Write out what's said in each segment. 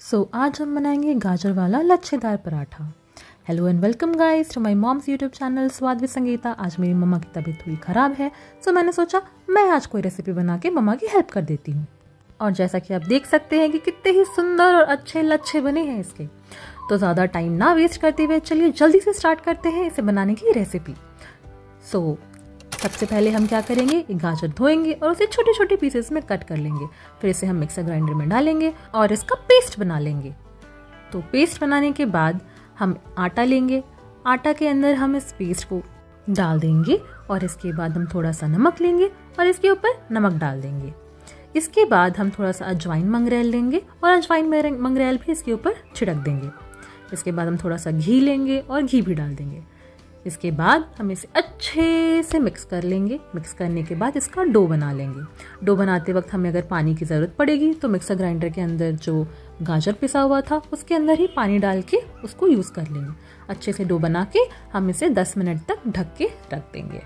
सो so, आज हम बनाएँगे गाजर वाला लच्छेदार paratha. Hello and welcome guys to my mom's YouTube channel Swaad with Sangeeta. आज मेरी मम्मा की तबीयत थोड़ी ख़राब है सो so मैंने सोचा मैं आज कोई रेसिपी बना के मम्मा की हेल्प कर देती हूँ। और जैसा कि आप देख सकते हैं कि कितने ही सुंदर और अच्छे लच्छे बने हैं इसके। तो ज़्यादा टाइम ना वेस्ट करते हुए चलिए जल्दी से स्टार्ट करते हैं इसे बनाने की रेसिपी सो so, सबसे पहले हम क्या करेंगे? एक गाजर धोएँगे और उसे छोटे छोटे पीसेस में कट कर लेंगे। फिर इसे हम मिक्सर ग्राइंडर में डालेंगे और इसका पेस्ट बना लेंगे। तो पेस्ट बनाने के बाद हम आटा लेंगे। आटा के अंदर हम इस पेस्ट को डाल देंगे और इसके बाद हम थोड़ा सा नमक लेंगे और इसके ऊपर नमक डाल देंगे। इसके बाद हम थोड़ा सा अजवाइन मंगरेल लेंगे और अजवाइन मंगरेल भी इसके ऊपर छिड़क देंगे। इसके बाद हम थोड़ा सा घी लेंगे और घी भी डाल देंगे। इसके बाद हम इसे अच्छे से मिक्स कर लेंगे। मिक्स करने के बाद इसका डो बना लेंगे। डो बनाते वक्त हमें अगर पानी की ज़रूरत पड़ेगी तो मिक्सर ग्राइंडर के अंदर जो गाजर पिसा हुआ था, उसके अंदर ही पानी डाल के उसको यूज़ कर लेंगे। अच्छे से डो बना के हम इसे 10 मिनट तक ढक के रख देंगे।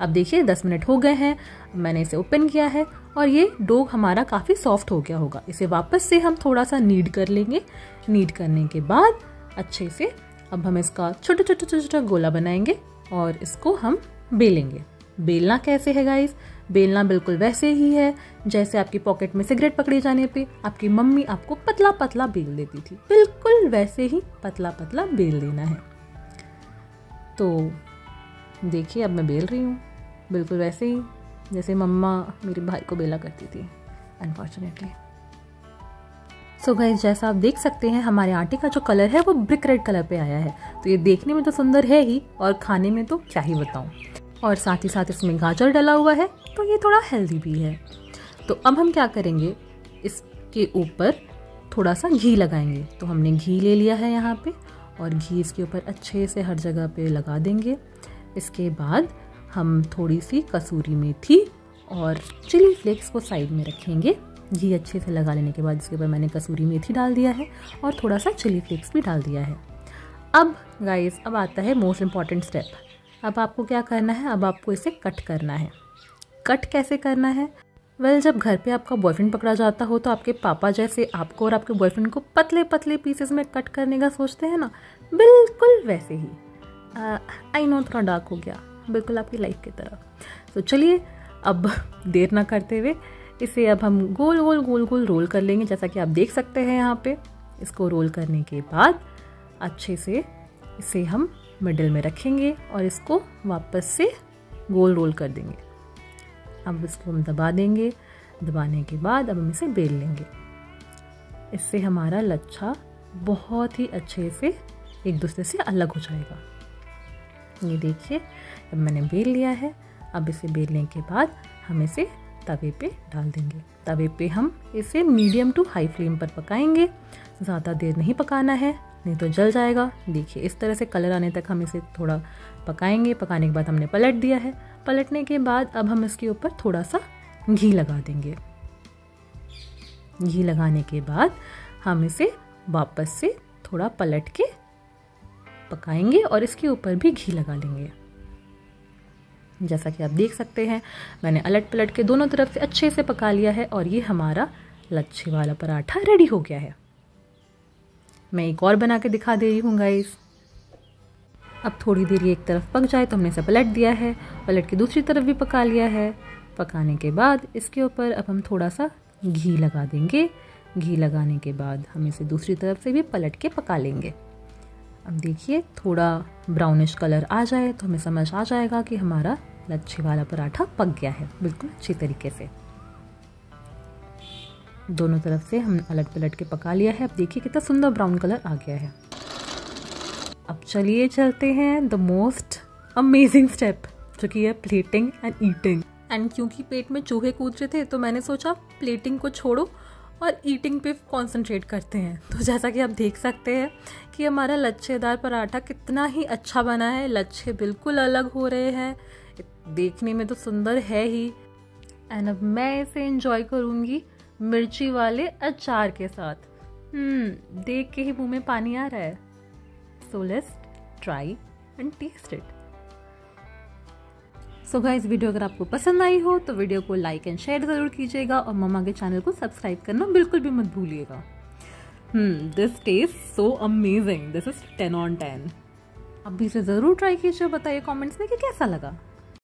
अब देखिए 10 मिनट हो गए हैं, मैंने इसे ओपन किया है और ये डो हमारा काफ़ी सॉफ्ट हो गया होगा। इसे वापस से हम थोड़ा सा नीड कर लेंगे। नीड करने के बाद अच्छे से अब हम इसका छोटा छोटा छोटा छोटा गोला बनाएँगे और इसको हम बेलेंगे। बेलना कैसे है गाइस बेलना बिल्कुल वैसे ही है, जैसे आपकी पॉकेट में सिगरेट पकड़े जाने पे आपकी मम्मी आपको पतला पतला बेल देती थी। बिल्कुल वैसे ही पतला पतला बेल देना है। तो देखिए, अब मैं बेल रही हूँ। बिल्कुल वैसे ही, जैसे मम्मा मेरे भाई को बेला करती थी अनफॉर्चुनेटली सो so गाइज़ जैसा आप देख सकते हैं, हमारे आटे का जो कलर है, वो ब्रिक रेड कलर पे आया है। तो ये देखने में तो सुंदर है ही, और खाने में तो क्या ही बताऊँ। और साथ ही साथ इसमें गाजर डला हुआ है तो ये थोड़ा हेल्दी भी है। तो अब हम क्या करेंगे, इसके ऊपर थोड़ा सा घी लगाएँगे। तो हमने घी ले लिया है यहाँ पे, और घी इसके ऊपर अच्छे से हर जगह पे लगा देंगे। इसके बाद हम थोड़ी सी कसूरी मेथी और चिली फ्लेक्स को साइड में रखेंगे। घी अच्छे से लगा लेने के बाद इसके ऊपर मैंने कसूरी मेथी डाल दिया है और थोड़ा सा चिली फ्लेक्स भी डाल दिया है। अब गाइस अब आता है मोस्ट इंपॉर्टेंट स्टेप अब आपको क्या करना है? अब आपको इसे कट करना है। कट कैसे करना है? वेल well, जब घर पे आपका बॉयफ्रेंड पकड़ा जाता हो तो आपके पापा जैसे आपको और आपके बॉयफ्रेंड को पतले पतले पीसेस में कट करने का सोचते हैं ना? बिल्कुल वैसे ही। आई नो थोड़ा डार्क हो गया। बिल्कुल आपकी लाइफ की तरह। तो चलिए अब देर ना करते हुए इसे अब हम गोल गोल गोल गोल रोल कर लेंगे, जैसा कि आप देख सकते हैं यहाँ पे। इसको रोल करने के बाद अच्छे से इसे हम मिडल में रखेंगे और इसको वापस से गोल रोल कर देंगे। अब इसको हम दबा देंगे। दबाने के बाद अब हम इसे बेल लेंगे। इससे हमारा लच्छा बहुत ही अच्छे से एक दूसरे से अलग हो जाएगा। ये देखिए, अब मैंने बेल लिया है। अब इसे बेलने के बाद हम इसे तवे पे डाल देंगे। तवे पे हम इसे मीडियम टू हाई फ्लेम पर पकाएँगे। ज़्यादा देर नहीं पकाना है, नहीं तो जल जाएगा। देखिए, इस तरह से कलर आने तक हम इसे थोड़ा पकाएँगे। पकाने के बाद हमने पलट दिया है। पलटने के बाद अब हम इसके ऊपर थोड़ा सा घी लगा देंगे। घी लगाने के बाद हम इसे वापस से थोड़ा पलट के पकाएँगे और इसके ऊपर भी घी लगा लेंगे। जैसा कि आप देख सकते हैं, मैंने अलट पलट के दोनों तरफ़ से अच्छे से पका लिया है और ये हमारा लच्छे वाला पराठा रेडी हो गया है। मैं एक और बना के दिखा दे रही हूँ गाइस अब थोड़ी देर ये एक तरफ़ पक जाए तो हमने इसे पलट दिया है, पलट के दूसरी तरफ़ भी पका लिया है। पकाने के बाद इसके ऊपर अब हम थोड़ा सा घी लगा देंगे। घी लगाने के बाद हम इसे दूसरी तरफ़ से भी पलट के पका लेंगे। अब देखिए, थोड़ा ब्राउनिश कलर आ जाए तो हमें समझ आ जाएगा कि हमारा लच्छे वाला पराठा पक गया है, बिल्कुल अच्छी तरीके से। दोनों तरफ़ से हमने अलट पलट के पका लिया है। अब देखिए कितना सुंदर ब्राउन कलर आ गया है। अब चलिए चलते हैं द मोस्ट अमेजिंग स्टेप जो कि है प्लेटिंग एंड ईटिंग एंड क्योंकि पेट में चूहे कूद रहे थे तो मैंने सोचा प्लेटिंग को छोड़ो और ईटिंग पे कंसंट्रेट करते हैं। तो जैसा कि आप देख सकते हैं कि हमारा लच्छेदार पराठा कितना ही अच्छा बना है। लच्छे बिल्कुल अलग हो रहे हैं। देखने में तो सुंदर है ही। एंड अब मैं इसे इंजॉय करूँगी मिर्ची वाले अचार के साथ। हम्म देख के ही मुँह में पानी आ रहा है। So let's try and taste it so guys video अगर आपको पसंद आई हो तो वीडियो को लाइक एंड शेयर ज़रूर कीजिएगा और ममा के चैनल को सब्सक्राइब करना बिल्कुल भी मत भूलिएगा। This taste so amazing this is ten on ten अब भी इसे ज़रूर ट्राई कीजिए, बताइए कमेंट्स में कि कैसा लगा।